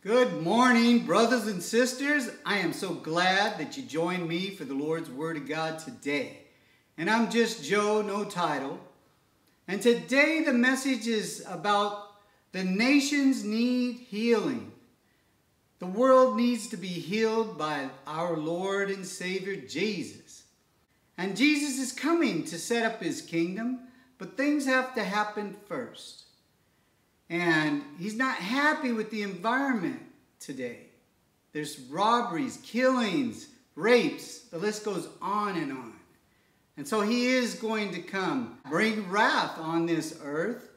Good morning, brothers and sisters. I am so glad that you joined me for the Lord's Word of God today. And I'm just Joe, no title. And today the message is about the nations need healing. The world needs to be healed by our Lord and Savior Jesus. And Jesus is coming to set up his kingdom, but things have to happen first. And he's not happy with the environment today. There's robberies, killings, rapes, the list goes on and on. And so he is going to come, bring wrath on this earth,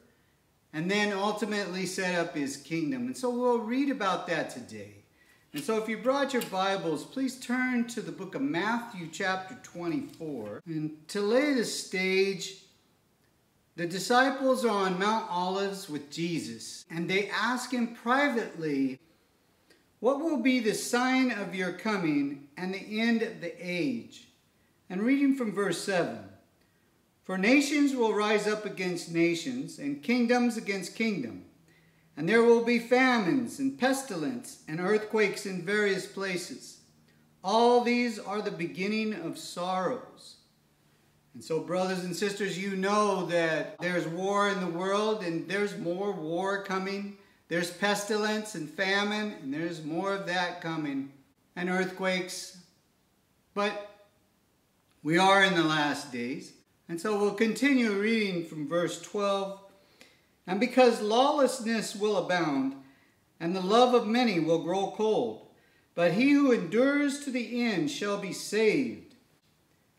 and then ultimately set up his kingdom. And so we'll read about that today. And so if you brought your Bibles, please turn to the book of Matthew chapter 24. And to lay the stage, the disciples are on Mount Olives with Jesus, and they ask him privately, What will be the sign of your coming and the end of the age? And reading from verse 7 For nations will rise up against nations, and kingdoms against kingdom. And there will be famines and pestilence and earthquakes in various places. All these are the beginning of sorrows. And so, brothers and sisters, you know that there's war in the world and there's more war coming. There's pestilence and famine, and there's more of that coming, and earthquakes. But we are in the last days. And so we'll continue reading from verse 12. And because lawlessness will abound, and the love of many will grow cold, but he who endures to the end shall be saved.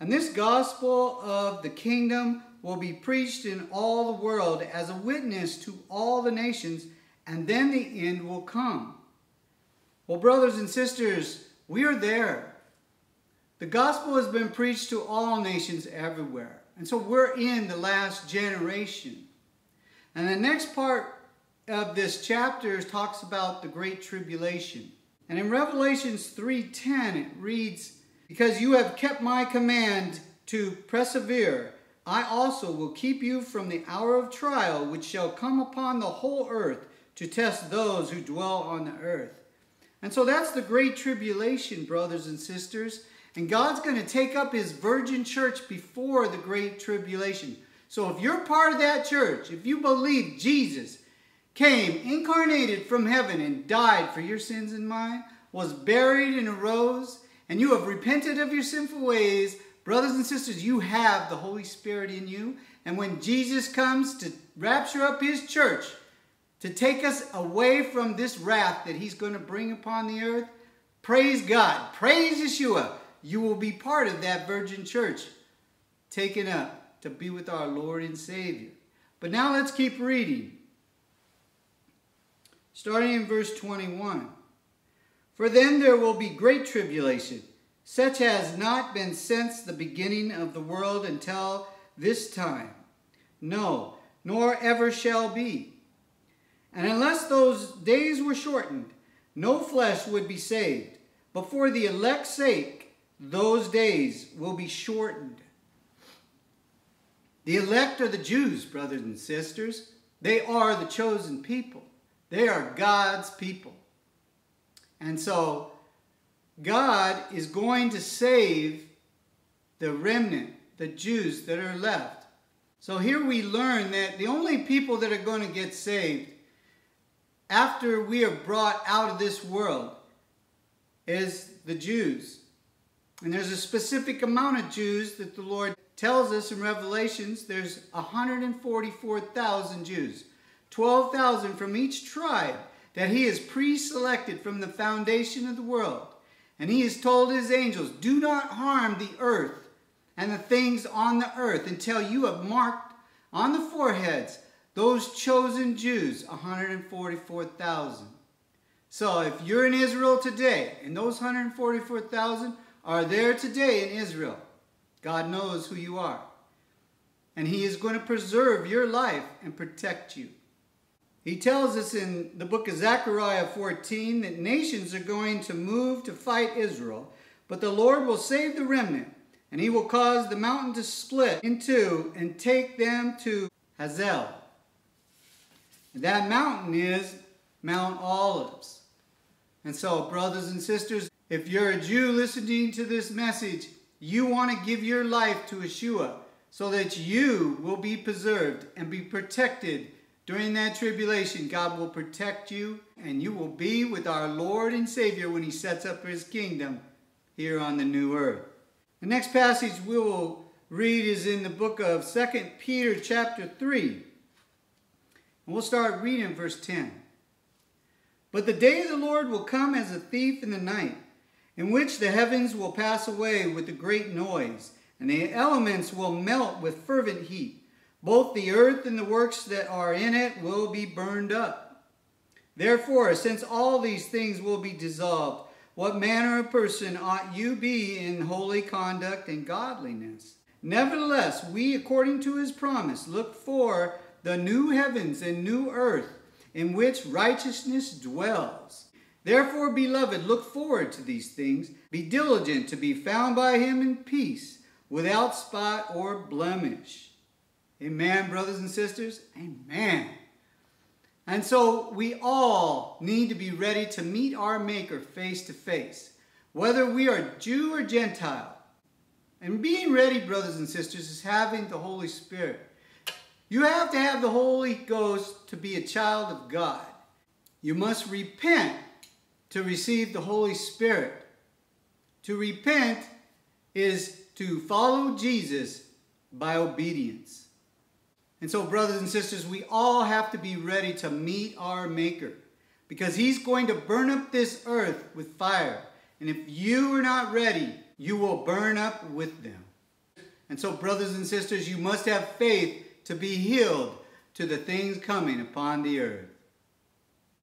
And this gospel of the kingdom will be preached in all the world as a witness to all the nations, and then the end will come. Well, brothers and sisters, we are there. The gospel has been preached to all nations everywhere. And so we're in the last generation. And the next part of this chapter talks about the great tribulation. And in Revelations 3:10 it reads, because you have kept my command to persevere, I also will keep you from the hour of trial which shall come upon the whole earth to test those who dwell on the earth. And so that's the great tribulation, brothers and sisters. And God's going to take up his virgin church before the great tribulation. So if you're part of that church, if you believe Jesus came incarnated from heaven and died for your sins and mine, was buried and arose, and you have repented of your sinful ways, brothers and sisters, you have the Holy Spirit in you. And when Jesus comes to rapture up his church, to take us away from this wrath that he's going to bring upon the earth, praise God, praise Yeshua. You will be part of that virgin church taken up to be with our Lord and Savior. But now let's keep reading. Starting in verse 21. For then there will be great tribulation, such as not been since the beginning of the world until this time. No, nor ever shall be. And unless those days were shortened, no flesh would be saved. But for the elect's sake, those days will be shortened. The elect are the Jews, brothers and sisters. They are the chosen people. They are God's people. And so God is going to save the remnant, the Jews that are left. So here we learn that the only people that are going to get saved after we are brought out of this world is the Jews. And there's a specific amount of Jews that the Lord tells us in Revelations. There's 144,000 Jews, 12,000 from each tribe that he is pre-selected from the foundation of the world. And he has told his angels, do not harm the earth and the things on the earth until you have marked on the foreheads those chosen Jews, 144,000. So if you're in Israel today, and those 144,000 are there today in Israel, God knows who you are. And he is going to preserve your life and protect you. He tells us in the book of Zechariah 14 that nations are going to move to fight Israel, but the Lord will save the remnant, and he will cause the mountain to split in two and take them to Azal. That mountain is Mount Olives. And so, brothers and sisters, if you're a Jew listening to this message, you want to give your life to Yeshua so that you will be preserved and be protected during that tribulation. God will protect you and you will be with our Lord and Savior when he sets up his kingdom here on the new earth. The next passage we will read is in the book of Second Peter chapter 3. And we'll start reading verse 10. But the day of the Lord will come as a thief in the night, in which the heavens will pass away with a great noise, and the elements will melt with fervent heat. Both the earth and the works that are in it will be burned up. Therefore, since all these things will be dissolved, what manner of person ought you be in holy conduct and godliness? Nevertheless, we, according to his promise, look for the new heavens and new earth in which righteousness dwells. Therefore, beloved, look forward to these things. Be diligent to be found by him in peace, without spot or blemish. Amen, brothers and sisters? Amen. And so we all need to be ready to meet our Maker face to face, whether we are Jew or Gentile. And being ready, brothers and sisters, is having the Holy Spirit. You have to have the Holy Ghost to be a child of God. You must repent to receive the Holy Spirit. To repent is to follow Jesus by obedience. And so, brothers and sisters, we all have to be ready to meet our Maker because He's going to burn up this earth with fire. And if you are not ready, you will burn up with them. And so, brothers and sisters, you must have faith to be healed to the things coming upon the earth.